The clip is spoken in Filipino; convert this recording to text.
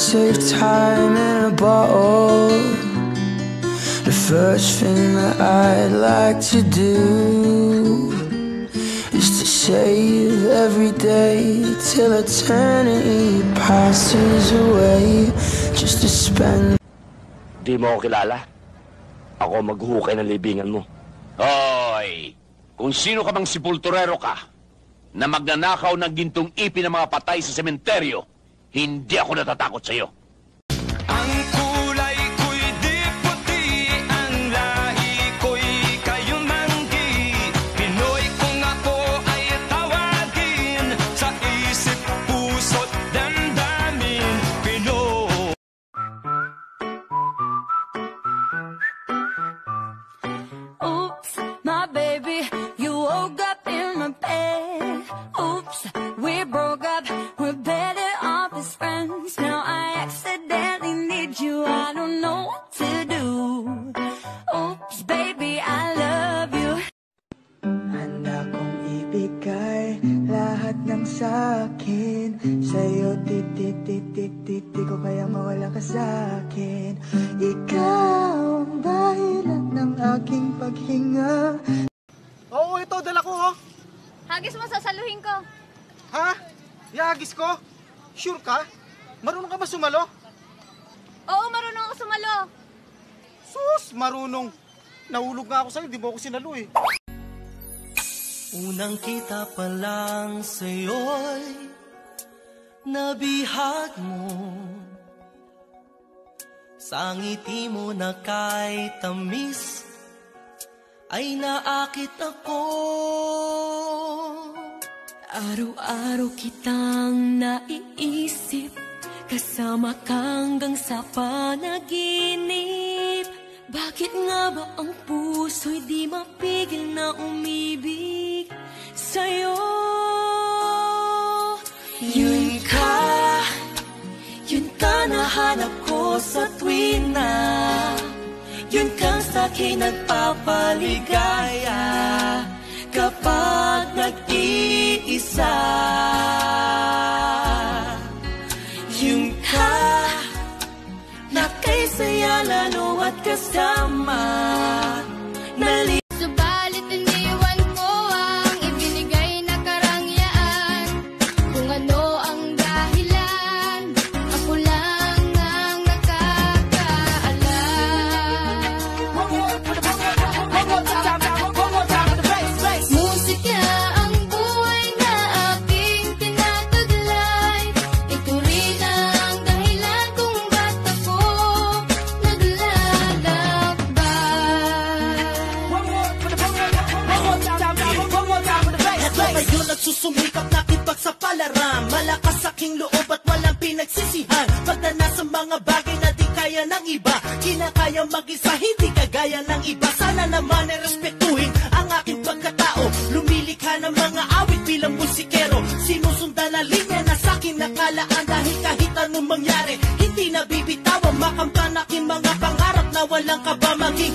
Save time in a bottle, the first thing that I'd like to do is to save every day till eternity passes away, just to spend. Di mo ako kilala? Ako maghuhukay ng libingan mo. Hoy! Kung sino ka mang sepulturero ka na magnanakaw ng gintong ipi ng mga patay sa sementeryo, hindi ako natatakot sa'yo. Ang kulay ko'y di puti, ang lahi ko'y kayumanggi. Pinoy kung ako ay tawagin, sa isip, puso't damdamin. Pinoy. Oops, my baby, you woke up in my bed. Oops, we broke sakin Sa'yo titi-titi-titi ko kaya mawala ka sa'kin Ikaw ang dahilan ng aking paghinga Oo, ito, dala ko, oh. Hagis mo, sasaluhin ko. Ha? Yagis ko? Sure ka? Marunong ka ba sumalo? Oo, marunong ako sumalo. Sus, marunong. Nahulog nga ako sa'yo, di mo ako sinalo eh. Unang kita pa lang sa'yo'y nabihag mo. Sa ngiti mo na kay tamis ay naakit ako. Araw-araw kitang naiisip Kasama kang hanggang sa panaginip Bakit nga ba ang puso'y di mapigil na umibig sa'yo? Yun ka, yun ka nahanap ko sa tuwing na Yun kang sa'kin nagpapaligaya lalo at ngayon nagsusumikap na kipagsapalaran Malakas aking loob at walang pinagsisihan. Pagdana sa mga bagay na di kaya ng iba. Kinakaya mag-isa, hindi kagaya ng iba. Sana naman ay respetuhin ang aking pagkatao. Lumilikha ng mga awit bilang musikero. Sinusundan na linya na sa'kin nakalaan. Dahil kahit anong mangyari, hindi na bibitawan Makamtan aking mga pangarap na walang kaba maging